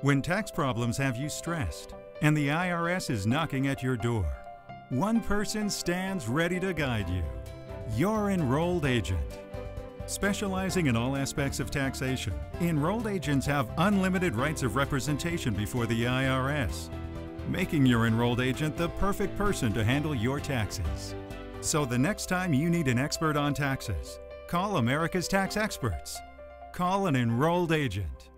When tax problems have you stressed and the IRS is knocking at your door, one person stands ready to guide you your enrolled agent. Specializing in all aspects of taxation, enrolled agents have unlimited rights of representation before the IRS, making your enrolled agent the perfect person to handle your taxes. So the next time you need an expert on taxes, call America's Tax Experts. Call an enrolled agent.